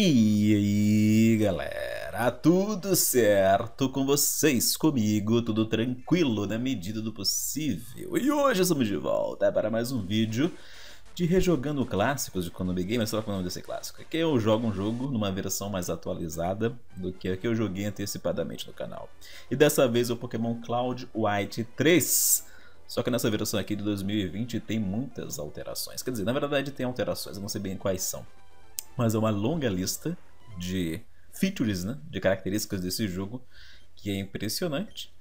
E aí, galera, tudo certo com vocês? Comigo, tudo tranquilo na medida do possível. E hoje estamos de volta para mais um vídeo de rejogando clássicos de Konami Game, mas só com o nome desse clássico. Aqui eu jogo um jogo numa versão mais atualizada do que a que eu joguei antecipadamente no canal. E dessa vez é o Pokémon Cloud White 3. Só que nessa versão aqui de 2020 tem muitas alterações. Quer dizer, na verdade tem alterações, eu não sei bem quais são mas é uma longa lista de features, né, de características desse jogo que é impressionante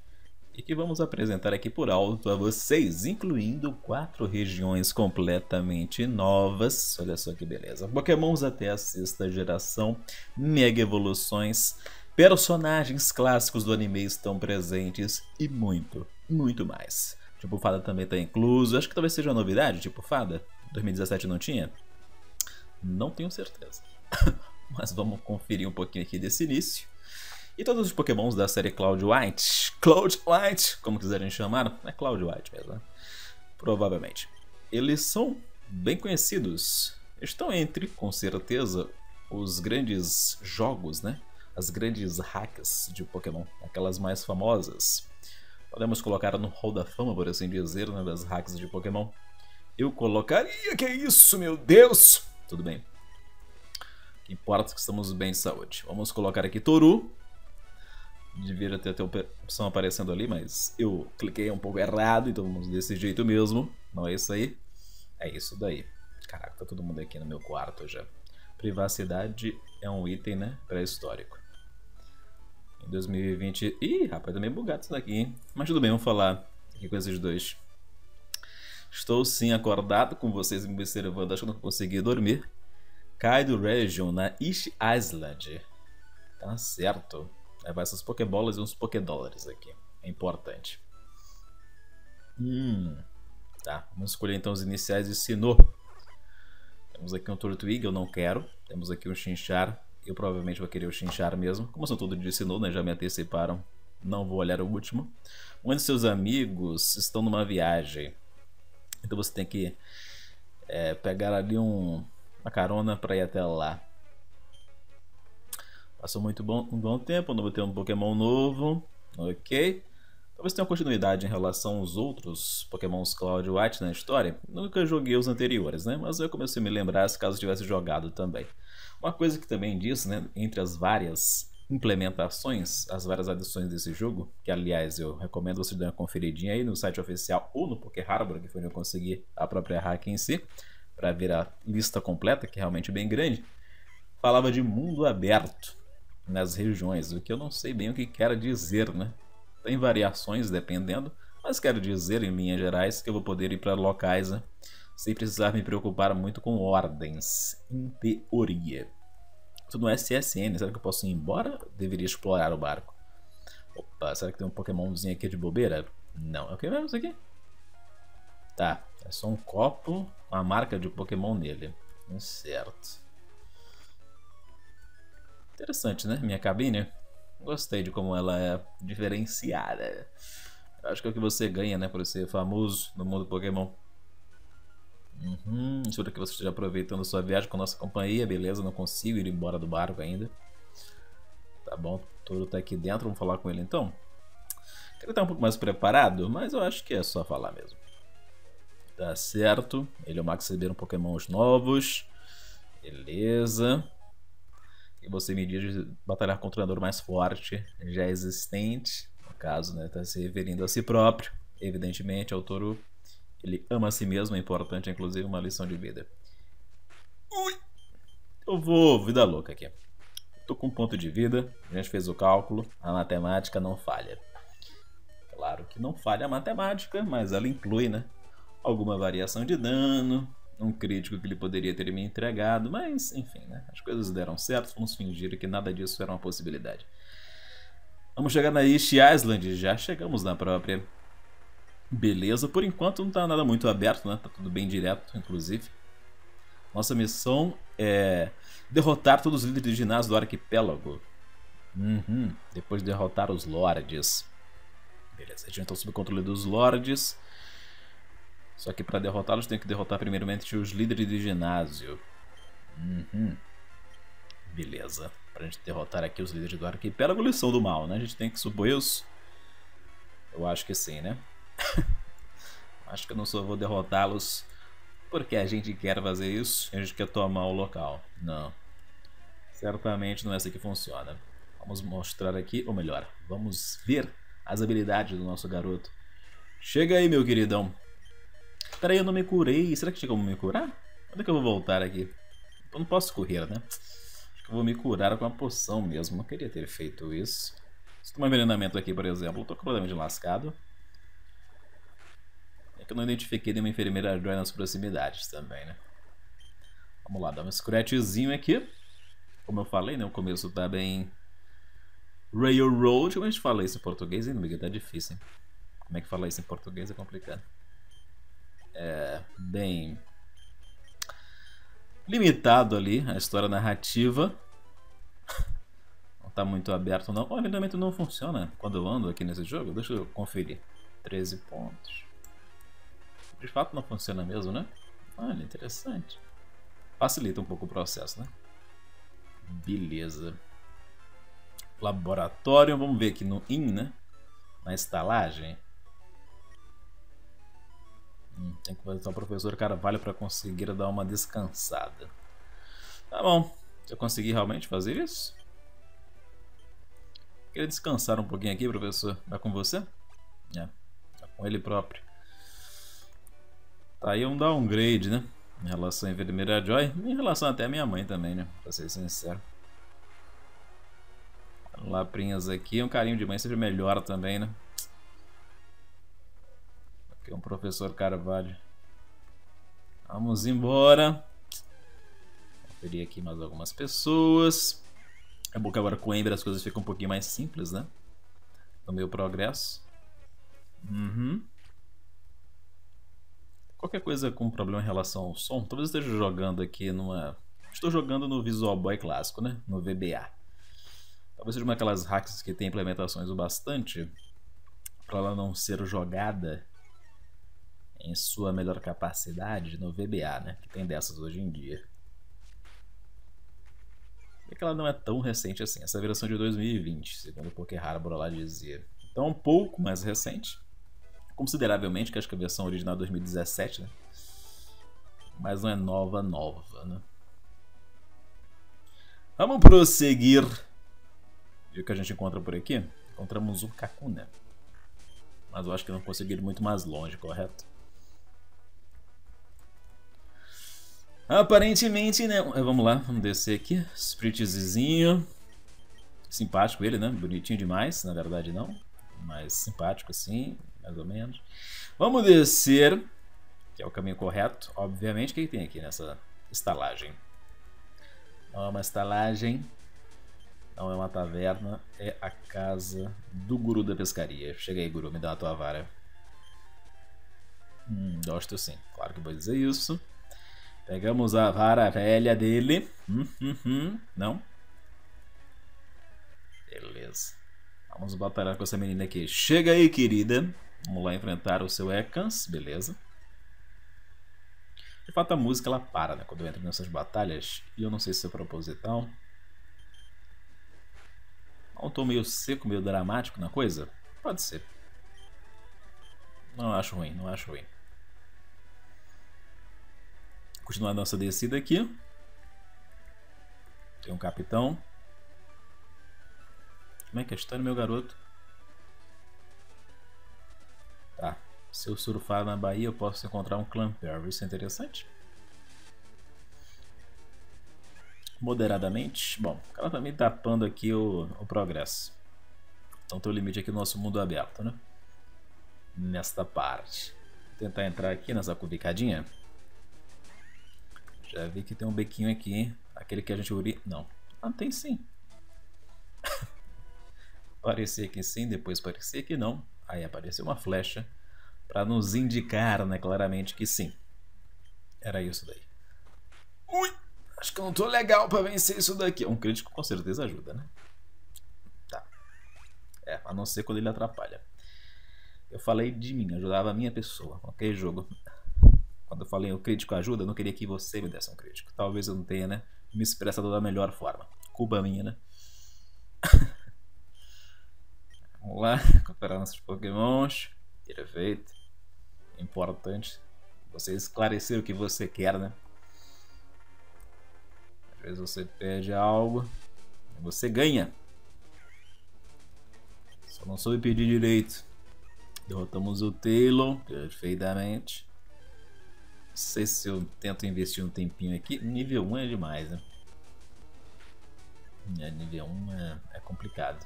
e que vamos apresentar aqui por alto a vocês, incluindo quatro regiões completamente novas. Olha só que beleza. Pokémons até a sexta geração, mega evoluções, personagens clássicos do anime estão presentes e muito, muito mais. Tipo Fada também está incluso. Acho que talvez seja uma novidade, tipo Fada. 2017 não tinha? Não tenho certeza. Mas vamos conferir um pouquinho aqui desse início. E todos os pokémons da série Cloud White, Cloud White, como quiserem chamar, é Cloud White mesmo, né? Provavelmente. Eles são bem conhecidos. Estão entre, com certeza, os grandes jogos, né? As grandes hacks de Pokémon, aquelas mais famosas. Podemos colocar no hall da fama, por assim dizer, né, das hacks de Pokémon. Eu colocaria, que é isso, meu Deus! Tudo bem. O que importa é que estamos bem de saúde. Vamos colocar aqui Toru. Devia ter a opção aparecendo ali, mas eu cliquei um pouco errado, então vamos desse jeito mesmo. Não é isso aí? É isso daí. Caraca, tá todo mundo aqui no meu quarto já. Privacidade é um item, né? Pré-histórico. Em 2020... Ih, rapaz, tá meio bugado isso daqui, hein? Mas tudo bem, vamos falar aqui com esses dois. Estou sim acordado com vocês me observando, acho que não consegui dormir. Kaido Region na East Island. Tá certo. Levar essas Pokébolas e uns Pokédólares aqui. É importante. Hum. Tá, vamos escolher então os iniciais de Sinnoh. Temos aqui um Turtwig, eu não quero. Temos aqui um Chinchar. Eu provavelmente vou querer o Chinchar mesmo. Como são todos de Sinnoh, né? Já me anteciparam. Não vou olhar o último. Um de seus amigos estão numa viagem. Então você tem que é, pegar ali um, uma carona para ir até lá. Passou muito bom, um bom tempo, não ter um Pokémon novo. Ok. Talvez tenha continuidade em relação aos outros Pokémons Cloud White na história. Nunca joguei os anteriores, né? Mas eu comecei a me lembrar se caso tivesse jogado também. Uma coisa que também diz, né? Entre as várias implementações, as várias adições desse jogo, que aliás eu recomendo você dar uma conferidinha aí no site oficial ou no Poké Harbor, que foi onde eu consegui a própria hack em si, para ver a lista completa, que é realmente bem grande, falava de mundo aberto nas regiões, o que eu não sei bem o que quer dizer, né? Tem variações dependendo, mas quero dizer em linhas gerais que eu vou poder ir para locais né? sem precisar me preocupar muito com ordens, em teoria. Tudo no SSN, será que eu posso ir embora? Deveria explorar o barco. Opa, será que tem um Pokémonzinho aqui de bobeira? Não, é o que mesmo isso aqui? Tá, é só um copo, uma marca de Pokémon nele. Certo. Interessante, né? Minha cabine. Gostei de como ela é diferenciada. Acho que é o que você ganha, né? Por ser famoso no mundo Pokémon. Uhum, espero que você esteja aproveitando sua viagem com a nossa companhia, beleza? Não consigo ir embora do barco ainda. Tá bom, Toro tá aqui dentro, vamos falar com ele então. Ele tá um pouco mais preparado, mas eu acho que é só falar mesmo. Tá certo, ele e o Max receberam pokémons novos. Beleza. E você me diz batalhar com o treinador mais forte já existente. No caso, né, tá se referindo a si próprio. Evidentemente, ao Toro ele ama a si mesmo, é importante, inclusive, uma lição de vida. Ui! Eu vou vida louca aqui. Tô com um ponto de vida, a gente fez o cálculo, a matemática não falha. Claro que não falha a matemática, mas ela inclui, né? Alguma variação de dano, um crítico que ele poderia ter me entregado, mas enfim, né? As coisas deram certo, vamos fingir que nada disso era uma possibilidade. Vamos chegar na East Island, já chegamos na própria. Beleza, por enquanto não tá nada muito aberto, né? Tá tudo bem direto, inclusive. Nossa missão é derrotar todos os líderes de ginásio do arquipélago. Uhum. Depois de derrotar os lords. Beleza, a gente tá sob controle dos lords. Só que para derrotá-los tem que derrotar primeiramente os líderes de ginásio. Uhum. Beleza. Pra gente derrotar aqui os líderes do arquipélago, lição do mal, né? A gente tem que supor isso. Eu acho que sim, né? acho que eu não só vou derrotá-los porque a gente quer fazer isso e a gente quer tomar o local. Não. Certamente não é assim que funciona. Vamos mostrar aqui, ou melhor, vamos ver as habilidades do nosso garoto. Chega aí, meu queridão. Peraí, eu não me curei. Será que tinha como me curar? Onde é que eu vou voltar aqui? Eu não posso correr, né? Acho que eu vou me curar com a poção mesmo. Não queria ter feito isso. Se tomar envenenamento aqui, por exemplo, eu tô completamente lascado. Que eu não identifiquei nenhuma enfermeira Joy nas proximidades também, né? Vamos lá, dar um scratchzinho aqui. Como eu falei, né? O começo tá bem... Railroad, como a gente fala isso em português, hein, amiga? Tá difícil, hein? Como é que fala isso em português? É complicado. É... Bem... Limitado ali, a história narrativa. Não tá muito aberto, não. O eventualmente não funciona quando eu ando aqui nesse jogo. Deixa eu conferir. 13 pontos. De fato não funciona mesmo, né? Olha, interessante. Facilita um pouco o processo, né? Beleza. Laboratório, vamos ver aqui no IN, né? Na estalagem. Hum, tem que fazer o professor Carvalho para conseguir dar uma descansada. Tá bom. Eu conseguir realmente fazer isso. Queria descansar um pouquinho aqui, professor. Vai com você? É. Tá com ele próprio. Tá aí um downgrade, né? Em relação à enfermeira Joy. Em relação até à minha mãe também, né? Pra ser sincero. Laprinhas aqui. Um carinho de mãe seja melhor também, né? Aqui é um professor Carvalho. Vamos embora. Conferir aqui mais algumas pessoas. É bom que agora com Ember as coisas ficam um pouquinho mais simples, né? No meu progresso. Uhum. Qualquer coisa com problema em relação ao som, talvez eu esteja jogando aqui numa... Estou jogando no Visual Boy clássico, né? No VBA. Talvez seja uma daquelas hacks que tem implementações o bastante para ela não ser jogada em sua melhor capacidade no VBA, né? Que tem dessas hoje em dia. E que ela não é tão recente assim. Essa é a versão de 2020, segundo o Poker Harbor lá dizia. Então é um pouco mais recente consideravelmente, que acho que a versão original é 2017, né? Mas não é nova, nova, né? Vamos prosseguir. E o que a gente encontra por aqui? Encontramos o Kakuna. Mas eu acho que não consegui ir muito mais longe, correto? Aparentemente, né? Vamos lá, vamos descer aqui. Spritzinho. Simpático ele, né? Bonitinho demais, na verdade não. Mas simpático assim mais ou menos. Vamos descer, que é o caminho correto, obviamente. O que tem aqui nessa estalagem? Não é uma estalagem, não é uma taverna, é a casa do guru da pescaria. Chega aí, guru, me dá a tua vara. Hum, gosto sim, claro que vou dizer isso. Pegamos a vara velha dele. Hum, hum, hum. Não? Beleza. Vamos batalhar com essa menina aqui. Chega aí, querida. Vamos lá enfrentar o seu Ekans, beleza. De fato, a música ela para né, quando eu entro nessas batalhas. E eu não sei se é proposital. Não tô meio seco, meio dramático na coisa? Pode ser. Não acho ruim, não acho ruim. Continuar a nossa descida aqui. Tem um capitão. Como é que é a história, meu garoto? Se eu surfar na Bahia, eu posso encontrar um Clamper. Isso é interessante? Moderadamente. Bom, o cara tá me tapando aqui o, o progresso. Então tem o limite aqui no nosso mundo aberto, né? Nesta parte. Vou tentar entrar aqui nessa cubicadinha. Já vi que tem um bequinho aqui, hein? Aquele que a gente uri... Não. Ah, tem sim. parecia que sim, depois parecia que não. Aí apareceu uma flecha para nos indicar, né, claramente que sim. Era isso daí. Ui, acho que eu não tô legal para vencer isso daqui. Um crítico com certeza ajuda, né? Tá. É, a não ser quando ele atrapalha. Eu falei de mim, ajudava a minha pessoa, ok, jogo? Quando eu falei o crítico ajuda, eu não queria que você me desse um crítico. Talvez eu não tenha, né, me expressado da melhor forma. culpa minha, né? Vamos lá, recuperar nossos pokémons. Perfeito. Importante você esclarecer o que você quer, né? Às vezes você perde algo e você ganha. Só não soube pedir direito. Derrotamos o Taylor perfeitamente. Não sei se eu tento investir um tempinho aqui. Nível 1 é demais, né? É, nível 1 é, é complicado.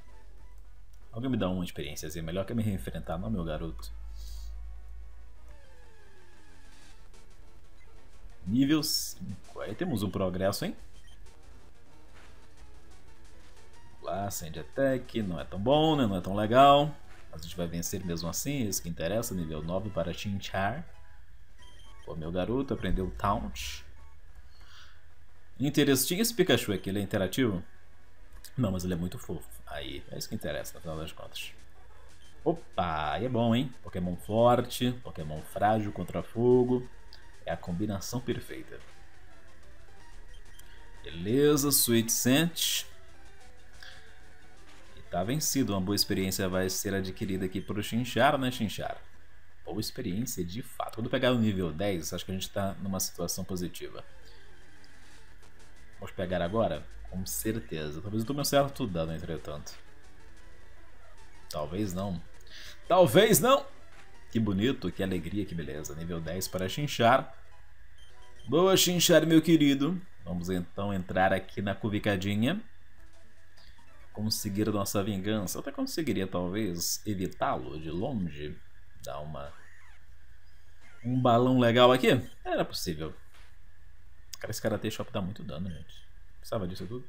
Alguém me dá uma experiência melhor que me reenfrentar, não, meu garoto. Nível 5. Aí temos um progresso, hein? Lá, Sand Attack, não é tão bom, né? Não é tão legal. Mas a gente vai vencer mesmo assim, isso que interessa. Nível 9 para Chinchar. Pô, meu garoto aprendeu Taunt. Interesting esse Pikachu aqui, ele é interativo? Não, mas ele é muito fofo. Aí, é isso que interessa, no final das contas. Opa, aí é bom, hein? Pokémon forte, Pokémon frágil contra fogo. É a combinação perfeita. Beleza, Sweet Scent. E tá vencido. Uma boa experiência vai ser adquirida aqui pro Chinchar, né, Chinchar? Boa experiência, de fato. Quando pegar o nível 10, acho que a gente tá numa situação positiva. Vamos pegar agora? Com certeza. Talvez eu tome um certo dano, entretanto. Talvez não. Talvez não! Que bonito, que alegria, que beleza. Nível 10 para Chinchar. Boa, Chinchar, meu querido. Vamos então entrar aqui na cuvicadinha. Conseguir nossa vingança. Eu até conseguiria, talvez, evitá-lo de longe. Dar uma... Um balão legal aqui? Era possível. Cara, esse Karate Shop dá muito dano, gente. Precisava disso tudo?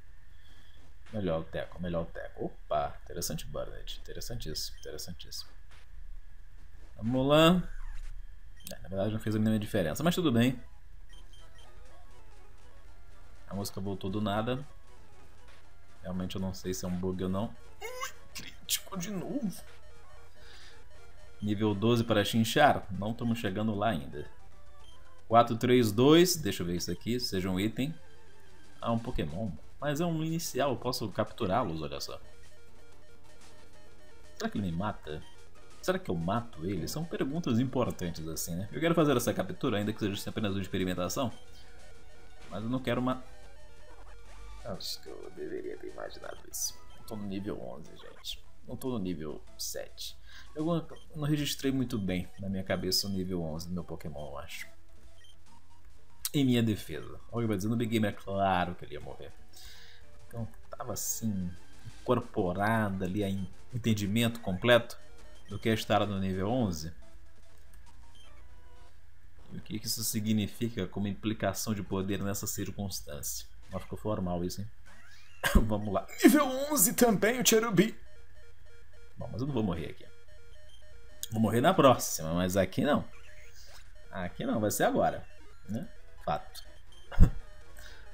Melhor o Teco, melhor o Teco. Opa, interessante Burnett. Interessantíssimo, interessantíssimo. Vamos lá. É, na verdade não fez a mínima diferença, mas tudo bem. A música voltou do nada. Realmente eu não sei se é um bug ou não. Ui, crítico de novo. Nível 12 para Chinchar. Não estamos chegando lá ainda. 4, 3, 2. Deixa eu ver isso aqui. Seja um item. Ah, um Pokémon. Mas é um inicial. Eu posso capturá-los, olha só. Será que ele me mata? Será que eu mato ele? São perguntas importantes assim, né? Eu quero fazer essa captura, ainda que seja apenas uma experimentação. Mas eu não quero uma... Acho que eu deveria ter imaginado isso. Eu tô no nível 11, gente. Não tô no nível 7. Eu não registrei muito bem na minha cabeça o nível 11 do meu Pokémon, eu acho. Em minha defesa. Alguém vai dizer, no Big Game é claro que ele ia morrer. Então tava assim, incorporada ali a entendimento completo do que é estar no nível 11? E o que isso significa como implicação de poder nessa circunstância? Mas ficou formal isso, hein? Vamos lá. Nível 11 também, o Cherubi. Bom, mas eu não vou morrer aqui. Vou morrer na próxima, mas aqui não. Aqui não, vai ser agora. Né? Fato.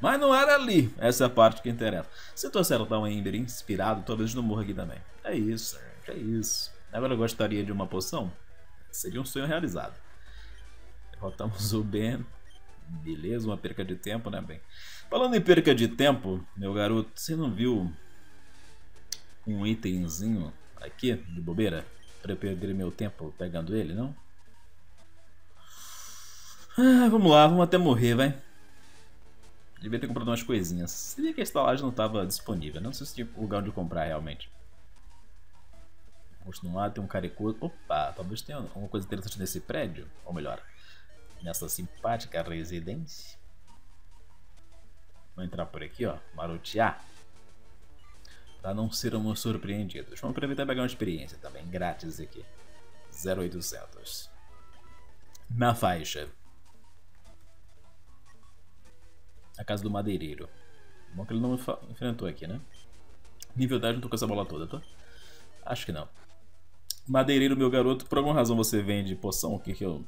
mas não era ali. Essa é a parte que interessa. Se tu acertar um Ember inspirado, talvez não morra aqui também. É isso, gente. É isso. Agora eu gostaria de uma poção. Seria um sonho realizado. Derrotamos o Ben. Beleza, uma perca de tempo, né, Ben? Falando em perca de tempo, meu garoto, você não viu um itemzinho aqui de bobeira? Pra eu perder meu tempo pegando ele, não? Ah, vamos lá, vamos até morrer, vai. Devia ter comprado umas coisinhas. Se vê que a estalagem não estava disponível, não sei se tinha lugar onde comprar realmente. Continuar, tem um caricoso. Opa, talvez tenha alguma coisa interessante nesse prédio. Ou melhor, nessa simpática residência. Vou entrar por aqui, ó. Marotear. Pra não sermos surpreendidos. Vamos aproveitar e pegar uma experiência também. Grátis aqui. 0800. Na faixa. A casa do madeireiro. Bom que ele não me enfrentou aqui, né? Nível 10 não tô com essa bola toda, tá? Acho que não. Madeireiro, meu garoto, por alguma razão você vende poção? O que que eu...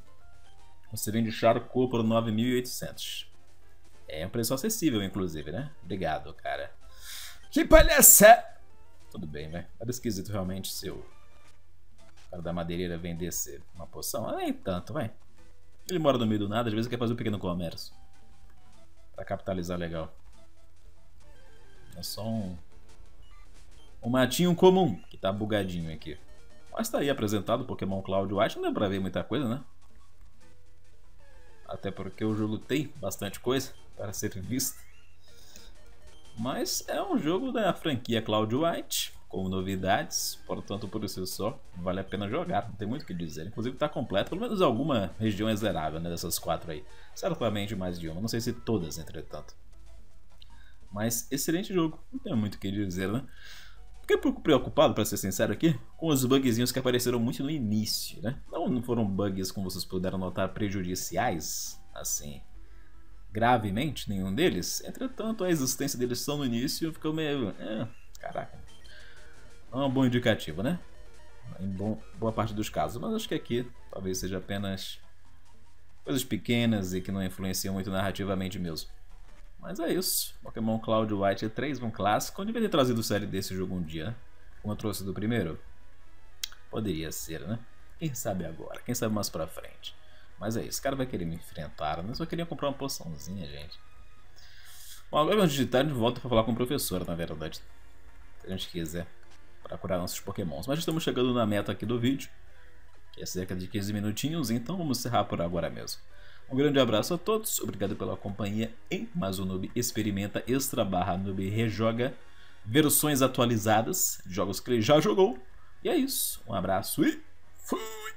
Você vende charcoal por 9.800. É um preço acessível, inclusive, né? Obrigado, cara. Que palhaça! Tudo bem, vai. Era esquisito realmente se o cara da madeireira vendesse uma poção. Ah, nem tanto, vai. Ele mora no meio do nada, às vezes quer fazer um pequeno comércio. Pra capitalizar legal. É só um, um matinho comum que tá bugadinho aqui. Mas tá aí apresentado o Pokémon Cloud White, não dá pra ver muita coisa, né? Até porque o jogo tem bastante coisa para ser vista. Mas é um jogo da franquia Cloud White, com novidades, portanto por isso só vale a pena jogar, não tem muito o que dizer. Inclusive está completo, pelo menos alguma região é zerável né, dessas quatro aí. Certamente mais de uma, não sei se todas entretanto. Mas excelente jogo, não tem muito o que dizer, né? Fiquei um pouco preocupado, para ser sincero aqui, com os bugzinhos que apareceram muito no início, né? Não foram bugs, como vocês puderam notar, prejudiciais, assim, gravemente, nenhum deles. Entretanto, a existência deles só no início ficou meio... É, caraca. Não é um bom indicativo, né? Em bom, boa parte dos casos. Mas acho que aqui talvez seja apenas coisas pequenas e que não influenciam muito narrativamente mesmo. Mas é isso. Pokémon Cloud White 3, um clássico. Eu devia ter trazido o série desse jogo um dia, né? Como eu trouxe do primeiro. Poderia ser, né? Quem sabe agora? Quem sabe mais pra frente? Mas é isso. O cara vai querer me enfrentar, né? Só queria comprar uma poçãozinha, gente. Bom, agora vamos digitar de volta pra falar com o professor, na verdade. Se a gente quiser. Pra curar nossos pokémons. Mas estamos chegando na meta aqui do vídeo. Que é cerca de 15 minutinhos, então vamos encerrar por agora mesmo. Um grande abraço a todos, obrigado pela companhia em mais um Noob Experimenta Extra barra Noob Rejoga versões atualizadas jogos que ele já jogou. E é isso, um abraço e fui!